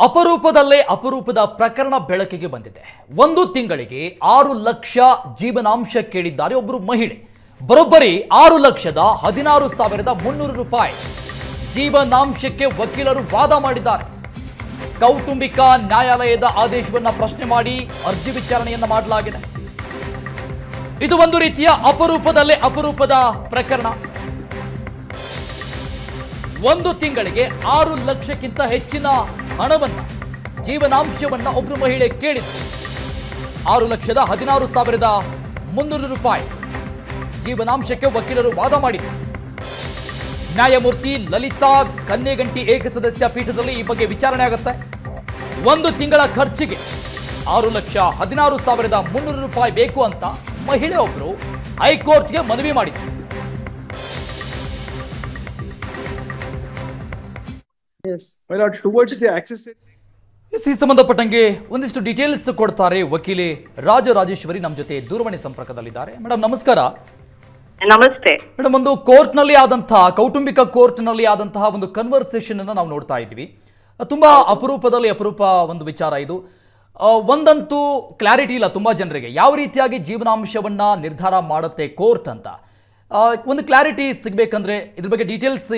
ಅಪರೂಪದಲ್ಲೇ ಅಪರೂಪದ ಪ್ರಕರಣ ಬೆಳಕಿಗೆ ಬಂದಿದೆ. ಒಂದು ತಿಂಗಳಿಗೆ ಆರು ಲಕ್ಷ ಜೀವನಾಂಶ ಕೇಳಿದ್ದಾರೆ ಒಬ್ಬರು ಮಹಿಳೆ. ಬರೋಬ್ಬರಿ ಆರು ಲಕ್ಷದ ಹದಿನಾರು ಸಾವಿರದ ಮುನ್ನೂರು ರೂಪಾಯಿ. ಜೀವನಾಂಶಕ್ಕೆ ವಕೀಲರು ವಾದ ಮಾಡಿದ್ದಾರೆ. ಕೌಟುಂಬಿಕ ನ್ಯಾಯಾಲಯದ ಆದೇಶವನ್ನು ಪ್ರಶ್ನೆ ಮಾಡಿ ಅರ್ಜಿ ವಿಚಾರಣೆಯನ್ನು ಮಾಡಲಾಗಿದೆ. ಇದು ಒಂದು ರೀತಿಯ ಅಪರೂಪದಲ್ಲೇ ಅಪರೂಪದ ಪ್ರಕರಣ. ಒಂದು ತಿಂಗಳಿಗೆ ಆರು ಲಕ್ಷಕ್ಕಿಂತ ಹೆಚ್ಚಿನ ಹಣವನ್ನ, ಜೀವನಾಂಶವನ್ನ ಒಬ್ಬರು ಮಹಿಳೆ ಕೇಳಿದ್ರು. ಆರು ಲಕ್ಷದ ಹದಿನಾರು ಸಾವಿರದ ಮುನ್ನೂರು ರೂಪಾಯಿ ಜೀವನಾಂಶಕ್ಕೆ ವಕೀಲರು ವಾದ ಮಾಡಿದರು. ನ್ಯಾಯಮೂರ್ತಿ ಲಲಿತಾ ಕನ್ನೆಗಂಟಿ ಏಕಸದಸ್ಯ ಪೀಠದಲ್ಲಿ ಈ ಬಗ್ಗೆ ವಿಚಾರಣೆ ಆಗುತ್ತೆ. ಒಂದು ತಿಂಗಳ ಖರ್ಚಿಗೆ ಆರು ಲಕ್ಷ ಹದಿನಾರು ಸಾವಿರದ ಮುನ್ನೂರು ರೂಪಾಯಿ ಬೇಕು ಅಂತ ಮಹಿಳೆಯೊಬ್ಬರು ಹೈಕೋರ್ಟ್ಗೆ ಮನವಿ ಮಾಡಿದ್ರು. ಎಸ್, ಈ ಸಂಬಂಧಪಟ್ಟಂಗೆ ಒಂದಿಷ್ಟು ಡೀಟೇಲ್ಸ್ ಕೊಡ್ತಾರೆ ವಕೀಲೆ ರಾಜರಾಜೇಶ್ವರಿ ನಮ್ಮ ಜೊತೆ ದೂರವಾಣಿ ಸಂಪರ್ಕದಲ್ಲಿದ್ದಾರೆ. ಮೇಡಮ್ ನಮಸ್ಕಾರ. ನಮಸ್ತೆ. ಮೇಡಮ್ ಒಂದು ಕೋರ್ಟ್ನಲ್ಲಿ ಆದಂತಹ ಕೌಟುಂಬಿಕ ಕೋರ್ಟ್ನಲ್ಲಿ ಆದಂತಹ ಒಂದು ಕನ್ವರ್ಸೇಷನ್ ಅನ್ನ ನಾವು ನೋಡ್ತಾ ಇದ್ದೀವಿ. ತುಂಬಾ ಅಪರೂಪದಲ್ಲಿ ಅಪರೂಪ ಒಂದು ವಿಚಾರ ಇದು. ಒಂದಂತೂ ಕ್ಲಾರಿಟಿ ಇಲ್ಲ ತುಂಬಾ ಜನರಿಗೆ. ಯಾವ ರೀತಿಯಾಗಿ ಜೀವನಾಂಶವನ್ನ ನಿರ್ಧಾರ ಮಾಡುತ್ತೆ ಕೋರ್ಟ್ ಅಂತ? ಒಂದು ಕ್ಲಾರಿಟಿ ಸಿಗ್ಬೇಕಂದ್ರೆ ಇದ್ರ ಬಗ್ಗೆ ಡೀಟೇಲ್ಸ್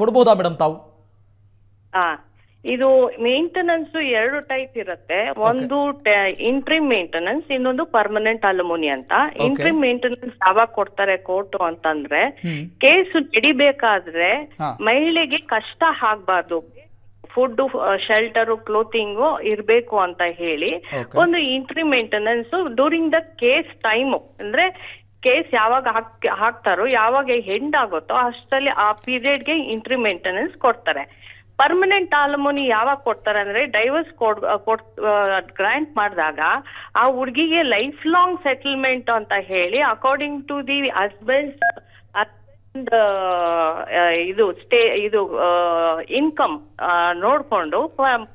ಕೊಡ್ಬೋದಾ ಮೇಡಮ್ ತಾವು? ಆ ಇದು ಮೇಂಟೆನೆನ್ಸ್ ಎರಡು ಟೈಪ್ ಇರುತ್ತೆ. ಒಂದು ಇಂಟ್ರಿಮ್ ಮೇಂಟೆನೆನ್ಸ್ ಇನ್ನೊಂದು ಪರ್ಮನೆಂಟ್ ಅಲಮೋನಿ ಅಂತ. ಇಂಟ್ರಿಮ್ ಮೇಂಟೆನೆನ್ಸ್ ಯಾವಾಗ ಕೊಡ್ತಾರೆ ಕೋರ್ಟ್ ಅಂತಂದ್ರೆ ಕೇಸ್ ನಡಿಬೇಕಾದ್ರೆ. ಮಹಿಳೆಗೆ ಕಷ್ಟ ಆಗ್ಬಾರ್ದು. ಫುಡ್ ಶೆಲ್ಟರ್ ಕ್ಲೋತಿಂಗ್ ಇರಬೇಕು ಅಂತ ಹೇಳಿ ಒಂದು interim maintenance during the case time ಅಂದ್ರೆ ಕೇಸ್ ಯಾವಾಗ ಹಾಕ್ ಹಾಕ್ತಾರೋ ಯಾವಾಗ ಹೆಂಡ್ ಆಗುತ್ತೋ ಅಷ್ಟರಲ್ಲಿ ಆ ಪೀರಿಯಡ್ಗೆ ಇಂಟ್ರಿ ಮೇಂಟೆನೆನ್ಸ್ ಕೊಡ್ತಾರೆ. ಪರ್ಮನೆಂಟ್ ಆಲಮೋನಿ ಯಾವಾಗ ಕೊಡ್ತಾರೆ ಅಂದ್ರೆ ಡೈವರ್ಸ್ ಕೊಡ್ ಗ್ರಾಂಟ್ ಮಾಡಿದಾಗ ಆ ಹುಡುಗಿಗೆ ಲೈಫ್ ಲಾಂಗ್ ಸೆಟಲ್ಮೆಂಟ್ ಅಂತ ಹೇಳಿ ಅಕಾರ್ಡಿಂಗ್ ಟು ದಿ ಹಸ್ಬೆಂಡ್ ಇದು ಸ್ಟೇ, ಇದು ಇನ್ಕಮ್ ನೋಡ್ಕೊಂಡು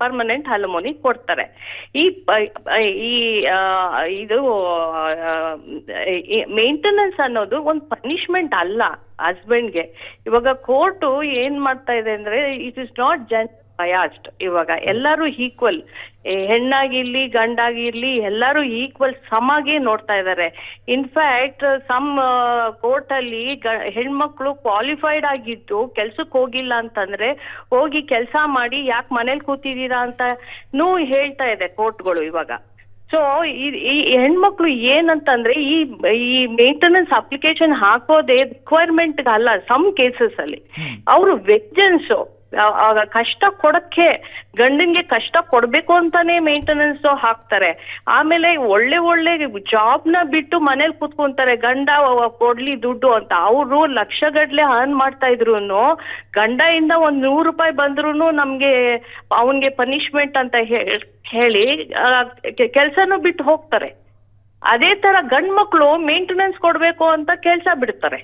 ಪರ್ಮನೆಂಟ್ ಹಲಮೋನಿ ಕೊಡ್ತಾರೆ. ಈ ಈ ಇದು ಮೇಂಟೆನೆನ್ಸ್ ಅನ್ನೋದು ಒಂದು ಪನಿಷ್ಮೆಂಟ್ ಅಲ್ಲ ಹಸ್ಬೆಂಡ್ಗೆ ಇವಾಗ ಕೋರ್ಟು ಏನ್ ಮಾಡ್ತಾ ಇದೆ ಅಂದ್ರೆ it is not gender biased ಇವಾಗ ಎಲ್ಲರೂ ಈಕ್ವಲ್ ಹೆಣ್ಣಾಗಿರ್ಲಿ ಗಂಡಾಗಿರ್ಲಿ ಎಲ್ಲರೂ ಈಕ್ವಲ್ ಸಮಾಗೆ ನೋಡ್ತಾ ಇದ್ದಾರೆ ಇನ್ಫ್ಯಾಕ್ಟ್ ಸಮ್ ಕೋರ್ಟ್ ಅಲ್ಲಿ ಹೆಣ್ಮಕ್ಳು ಕ್ವಾಲಿಫೈಡ್ ಆಗಿದ್ದು ಕೆಲ್ಸಕ್ಕೆ ಹೋಗಿಲ್ಲ ಅಂತಂದ್ರೆ ಹೋಗಿ ಕೆಲಸ ಮಾಡಿ ಯಾಕೆ ಮನೇಲಿ ಕೂತಿದ್ದೀರಾ ಅಂತ ನೂ ಹೇಳ್ತಾ ಇದೆ ಕೋರ್ಟ್ಗಳು ಇವಾಗ. ಸೊ ಈ ಹೆಣ್ಮಕ್ಳು ಏನಂತಂದ್ರೆ ಈ ಈ ಮೇಂಟೆನೆನ್ಸ್ ಅಪ್ಲಿಕೇಶನ್ ಹಾಕೋದೇ ರಿಕ್ವೈರ್ಮೆಂಟ್ ಅಲ್ಲ ಸಮ್ ಕೇಸಸ್ ಅಲ್ಲಿ. ಅವರು ವೆಜ್ಜನ್ಸ್ ಕಷ್ಟ ಕೊಡಕ್ಕೆ, ಗಂಡನ್ಗೆ ಕಷ್ಟ ಕೊಡ್ಬೇಕು ಅಂತಾನೆ ಮೇಂಟೆನೆನ್ಸ್ ಹಾಕ್ತಾರೆ. ಆಮೇಲೆ ಒಳ್ಳೆ ಒಳ್ಳೆ ಜಾಬ್ನ ಬಿಟ್ಟು ಮನೇಲಿ ಕೂತ್ಕೊಂತಾರೆ. ಗಂಡ ಕೊಡ್ಲಿ ದುಡ್ಡು ಅಂತ. ಅವರು ಲಕ್ಷಗಟ್ಲೆ ಅರ್ನ್ ಮಾಡ್ತಾ ಇದ್ರು ಗಂಡ ಇಂದ ಒಂದ್ ನೂರು ರೂಪಾಯಿ ಬಂದ್ರು ನಮ್ಗೆ ಅವನ್ಗೆ ಪನಿಷ್ಮೆಂಟ್ ಅಂತ ಹೇಳಿ ಕೆಲ್ಸನೂ ಬಿಟ್ಟು ಹೋಗ್ತಾರೆ. ಅದೇ ತರ ಗಂಡ್ ಮಕ್ಳು ಮೇಂಟೆನೆನ್ಸ್ ಕೊಡ್ಬೇಕು ಅಂತ ಕೆಲ್ಸ ಬಿಡ್ತಾರೆ.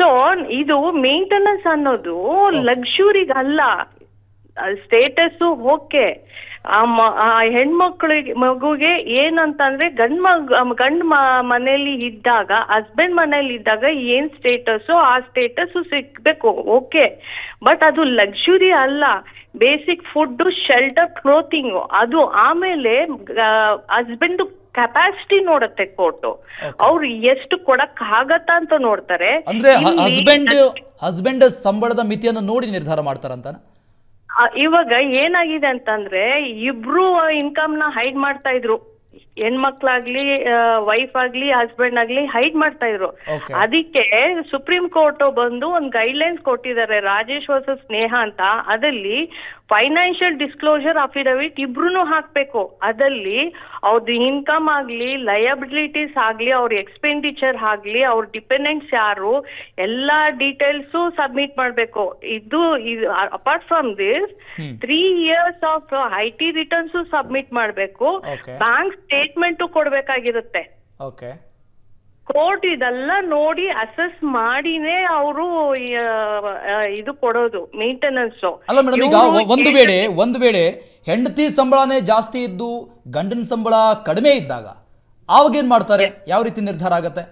ಸೊ ಇದು ಮೇಂಟೆನೆನ್ಸ್ ಅನ್ನೋದು ಲಕ್ಸುರಿಗಲ್ಲ ಸ್ಟೇಟಸ್ ಓಕೆ ಆ ಹೆಣ್ಮಕ್ಳಿಗೆ ಮಗುಗೆ ಏನಂತಂದ್ರೆ ಗಂಡ್ ಮಗ್ ಗಂಡ್ ಮ- ಮನೇಲಿ ಇದ್ದಾಗ ಹಸ್ಬೆಂಡ್ ಮನೇಲಿ ಇದ್ದಾಗ ಏನ್ ಸ್ಟೇಟಸ್ ಆ ಸ್ಟೇಟಸ್ ಸಿಗ್ಬೇಕು ಓಕೆ ಬಟ್ ಅದು ಲಕ್ಸುರಿ ಅಲ್ಲ. ಬೇಸಿಕ್ ಫುಡ್ ಶೆಲ್ಟರ್ ಕ್ಲೋತಿಂಗ್ ಅದು ಆಮೇಲೆ ಹಸ್ಬೆಂಡ್ ಕೆಪಾಸಿಟಿ ನೋಡುತ್ತೆ ಕೋರ್ಟ್ ಅವ್ರು ಎಷ್ಟು ಕೊಡಕ್ ಆಗತ್ತ ಅಂತ ನೋಡ್ತಾರೆ. ಅಂದ್ರೆ ಹಸ್ಬೆಂಡ್ ಹಸ್ಬೆಂಡ್ ಸಂಬಳದ ಮಿತಿಯನ್ನು ನೋಡಿ ನಿರ್ಧಾರ ಮಾಡ್ತಾರಂತ ಇವಾಗ ಏನಾಗಿದೆ ಅಂತಂದ್ರೆ ಇಬ್ರು ಇನ್ಕಮ್ನ ಹೈಡ್ ಮಾಡ್ತಾ ಇದ್ರು. ಹೆಣ್ಮಕ್ಳಾಗ್ಲಿ ವೈಫ್ ಆಗ್ಲಿ ಹಸ್ಬೆಂಡ್ ಆಗ್ಲಿ ಹೈಡ್ ಮಾಡ್ತಾ ಇದ್ರು. ಅದಕ್ಕೆ ಸುಪ್ರೀಂ ಕೋರ್ಟ್ ಬಂದು ಒಂದ್ ಗೈಡ್ ಲೈನ್ಸ್ ಕೊಟ್ಟಿದ್ದಾರೆ. ರಾಜೇಶ್ ವರ್ಸಸ್ ಸ್ನೇಹ ಅಂತ. ಅದಲ್ಲಿ ಫೈನಾನ್ಷಿಯಲ್ ಡಿಸ್ಕ್ಲೋಸರ್ ಅಫಿಡವಿಟ್ ಇಬ್ರು ಹಾಕ್ಬೇಕು. ಅದಲ್ಲಿ ಅವ್ರದ್ದು ಇನ್ಕಮ್ ಆಗ್ಲಿ ಲಯಬಿಲಿಟೀಸ್ ಆಗ್ಲಿ ಅವ್ರ ಎಕ್ಸ್ಪೆಂಡಿಚರ್ ಆಗ್ಲಿ ಅವ್ರ ಡಿಪೆಂಡೆಂಟ್ಸ್ ಯಾರು ಎಲ್ಲಾ ಡೀಟೇಲ್ಸ್ ಸಬ್ಮಿಟ್ ಮಾಡ್ಬೇಕು. ಇದು apart from this three years of I T returns submit ಮಾಡ್ಬೇಕು. ಬ್ಯಾಂಕ್ ಸ್ಟೇಟ್ಮೆಂಟ್ ಕೊಡ್ಬೇಕಾಗಿರುತ್ತೆ. ಓಕೆ ಕೋರ್ಟ್ ಇದೆಲ್ಲ ನೋಡಿ ಅಸೆಸ್ ಮಾಡಿನೇ ಅವರು ಇದು ಕೊಡೋದು ಮೇಂಟೆನೆನ್ಸ್ ಅಲ್ಲ ಮೇಡಮ್ ಈಗ ಒಂದು ವೇಳೆ ಒಂದು ವೇಳೆ ಹೆಂಡತಿ ಸಂಬಳನೇ ಜಾಸ್ತಿ ಇದ್ದು ಗಂಡನ ಸಂಬಳ ಕಡಿಮೆ ಇದ್ದಾಗ ಅವಾಗ ಏನ್ ಮಾಡ್ತಾರೆ ಯಾವ ರೀತಿ ನಿರ್ಧಾರ ಆಗತ್ತೆ?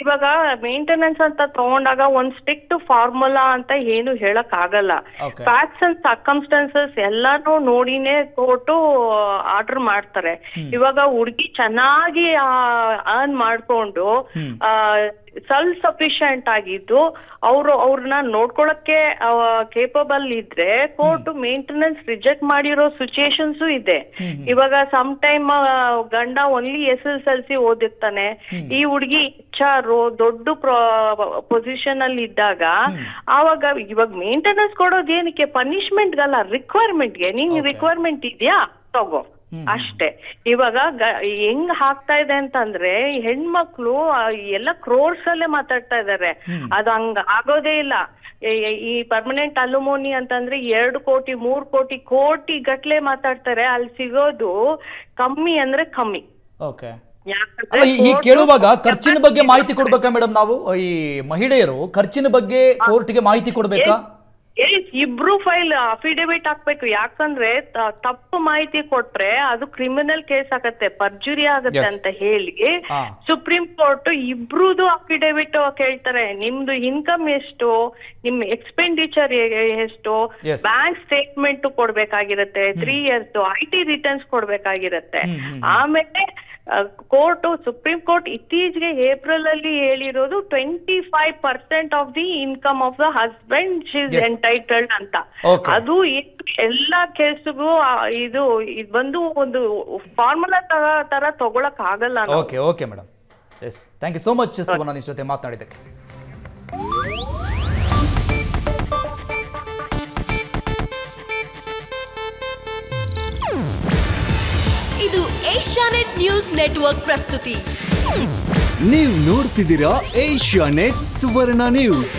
ಇವಾಗ ಮೇಂಟೆನೆನ್ಸ್ ಅಂತ ತಗೊಂಡಾಗ ಒಂದ್ ಸ್ಟ್ರಿಕ್ಟ್ ಫಾರ್ಮುಲಾ ಅಂತ ಏನು ಹೇಳಕ್ ಆಗಲ್ಲ. ಫ್ಯಾಕ್ಟ್ಸ್ ಅಂಡ್ ಸರ್ಕಮ್ಸ್ಟೆನ್ಸಸ್ ಎಲ್ಲಾನು ನೋಡಿನೇ ಕೊಟ್ಟು ಆರ್ಡರ್ ಮಾಡ್ತಾರೆ. ಇವಾಗ ಹುಡುಗಿ ಚೆನ್ನಾಗಿ ಅರ್ನ್ ಮಾಡ್ಕೊಂಡು ಸೆಲ್ಫ್ ಸಫಿಶಿಯಂಟ್ ಆಗಿದ್ದು ಅವರು ಅವ್ರನ್ನ ನೋಡ್ಕೊಳಕ್ಕೆ ಕೇಪಬಲ್ ಇದ್ರೆ ಕೋರ್ಟ್ ಮೇಂಟೆನೆನ್ಸ್ ರಿಜೆಕ್ಟ್ ಮಾಡಿರೋ ಸಿಚುಯೇಷನ್ಸ್ ಇದೆ. ಇವಾಗ ಸಮ್ ಟೈಮ್ ಗಂಡ only S S L C ಓದಿರ್ತಾನೆ. ಈ ಹುಡುಗಿ ಇಚ್ಛಾರು ದೊಡ್ಡ ಪೊಸಿಷನ್ ಅಲ್ಲಿ ಇದ್ದಾಗ ಆವಾಗ ಇವಾಗ ಮೇಂಟೆನೆನ್ಸ್ ಕೊಡೋದು ಏನಕ್ಕೆ ಪನಿಷ್ಮೆಂಟ್ಗಲ್ಲ ರಿಕ್ವೈರ್ಮೆಂಟ್ಗೆ ನಿಂಗ್ ರಿಕ್ವೈರ್ಮೆಂಟ್ ಇದೆಯಾ? ತಗೋ. ಅಷ್ಟೇ. ಇವಾಗ ಹೆಂಗ್ ಹಾಕ್ತಾ ಇದೆ ಅಂತಂದ್ರೆ ಹೆಣ್ಮಕ್ಳು ಎಲ್ಲ ಕ್ರೋರ್ಸ್ ಅಲ್ಲೇ ಮಾತಾಡ್ತಾ ಇದಾರೆ. ಅದು ಹಂಗ ಆಗೋದೇ ಇಲ್ಲ. ಈ- ಪರ್ಮನೆಂಟ್ ಅಲುಮೋನಿ ಅಂತಂದ್ರೆ ಎರಡು ಕೋಟಿ ಮೂರ್ ಕೋಟಿ ಕೋಟಿ ಗಟ್ಲೆ ಮಾತಾಡ್ತಾರೆ. ಅಲ್ಲಿ ಸಿಗೋದು ಕಮ್ಮಿ ಅಂದ್ರೆ ಕಮ್ಮಿ. ಓಕೆ. ಈ- ಕೇಳುವಾಗ ಖರ್ಚಿನ ಬಗ್ಗೆ ಮಾಹಿತಿ ಕೊಡ್ಬೇಕಾ ಮೇಡಮ್ ನಾವು? ಈ ಮಹಿಳೆಯರು ಖರ್ಚಿನ ಬಗ್ಗೆ ಕೋರ್ಟ್ಗೆ ಮಾಹಿತಿ ಕೊಡ್ಬೇಕಾ? ಇಬ್ರು ಫೈಲ್ ಅಫಿಡೆವಿಟ್ ಹಾಕ್ಬೇಕು. ಯಾಕಂದ್ರೆ ತಪ್ಪು ಮಾಹಿತಿ ಕೊಟ್ರೆ ಅದು ಕ್ರಿಮಿನಲ್ ಕೇಸ್ ಆಗತ್ತೆ ಪರ್ಜುರಿ ಆಗತ್ತೆ ಅಂತ ಹೇಳಿ. ಸುಪ್ರೀಂ ಕೋರ್ಟ್ ಇಬ್ರುದು ಅಫಿಡೆವಿಟ್ ಕೇಳ್ತಾರೆ. ನಿಮ್ದು ಇನ್ಕಮ್ ಎಷ್ಟು ನಿಮ್ ಎಕ್ಸ್ಪೆಂಡಿಚರ್ ಎಷ್ಟು bank statement ಕೊಡ್ಬೇಕಾಗಿರತ್ತೆ three years I T returns ಕೊಡ್ಬೇಕಾಗಿರತ್ತೆ. ಆಮೇಲೆ ಕೋರ್ಟ್ ಸುಪ್ರೀಂ ಕೋರ್ಟ್ ಇತ್ತೀಚೆಗೆ ಏಪ್ರಿಲ್ ಅಲ್ಲಿ ಹೇಳಿರೋದು twenty five percent of the income of the husband is Yes. Entitled ಅಂತ. ಅದು ಎಷ್ಟು ಎಲ್ಲಾ ಕೇಸ್ಗೂ ಇದು ಇದು ಬಂದು ಒಂದು ಫಾರ್ಮುಲಾ ತರ ತರ ತಗೊಳಕ್ ಆಗಲ್ಲ. Okay okay madam yes thank you so much Suvarna ನಿಮ್ಮ ಜೊತೆ ಮಾತನಾಡಿದ್ದಕ್ಕೆ. ಇದು ಏಷ್ಯಾನೆಟ್ ನ್ಯೂಸ್ ನೆಟ್ವರ್ಕ್ ಪ್ರಸ್ತುತಿ. ನೀವು ನೋಡ್ತಿದ್ದೀರಾ ಏಷ್ಯಾ ನೆಟ್ ಸುವರ್ಣ ನ್ಯೂಸ್.